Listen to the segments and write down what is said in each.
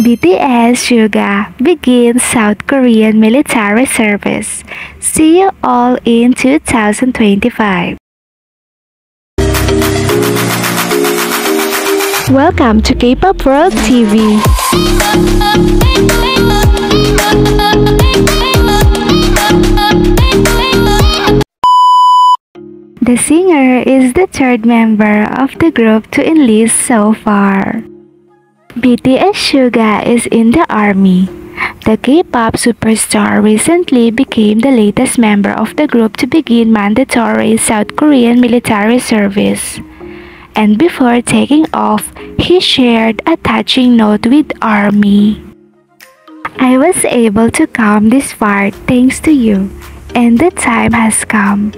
BTS Suga begins South Korean military service. See you all in 2025. Welcome to K-Pop World TV. The singer is the third member of the group to enlist so far. BTS Suga is in the army. The K-pop superstar recently became the latest member of the group to begin mandatory South Korean military service. And before taking off, he shared a touching note with ARMY. I was able to come this far thanks to you, and the time has come.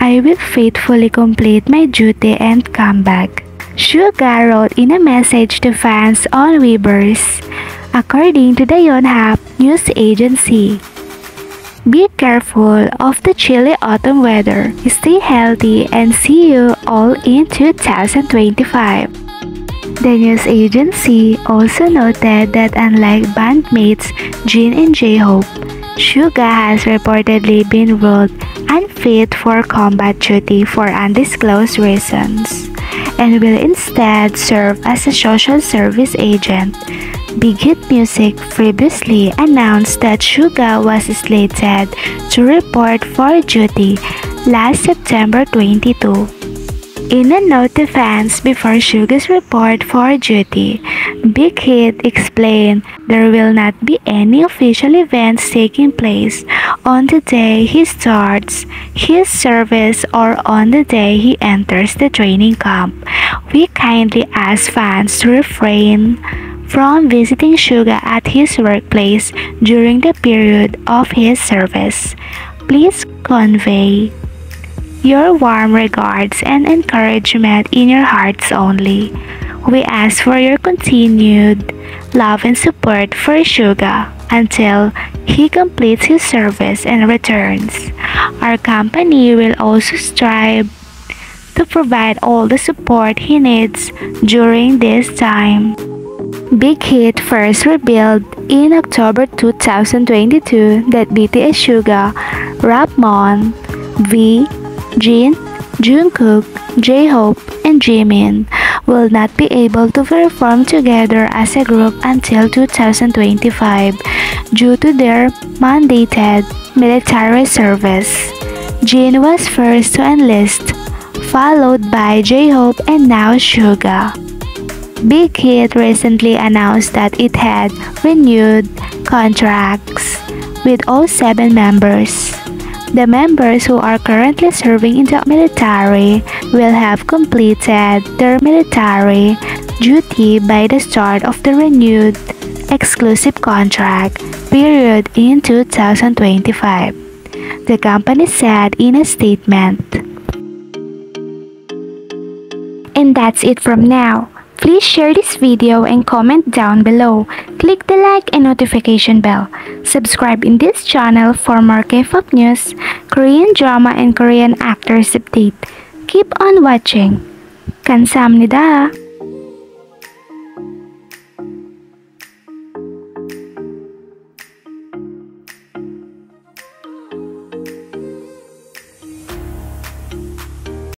I will faithfully complete my duty and come back. Suga wrote in a message to fans on Weverse, according to the Yonhap news agency. Be careful of the chilly autumn weather, stay healthy, and see you all in 2025. The news agency also noted that unlike bandmates Jin and J-Hope, Suga has reportedly been ruled unfit for combat duty for undisclosed reasons and will instead serve as a social service agent. Big Hit Music previously announced that Suga was slated to report for duty last September 22. In a note to fans before Suga's report for duty, Big Hit explained there will not be any official events taking place on the day he starts his service or on the day he enters the training camp. We kindly ask fans to refrain from visiting Suga at his workplace during the period of his service. Please convey your warm regards and encouragement in your hearts only. We ask for your continued love and support for Suga until he completes his service and returns. Our company will also strive to provide all the support he needs during this time. Big Hit first revealed in October 2022 that BTS Suga, Rapmon, V, Jin, Jungkook, J-Hope, and Jimin will not be able to perform together as a group until 2025 due to their mandated military service. Jin was first to enlist, followed by J-Hope and now Suga. Big Hit recently announced that it had renewed contracts with all seven members. The members who are currently serving in the military will have completed their military duty by the start of the renewed exclusive contract period in 2025, the company said in a statement. And that's it from now. Please share this video and comment down below. Click the like and notification bell. Subscribe in this channel for more K-pop news, Korean drama and Korean actors update. Keep on watching. 감사합니다.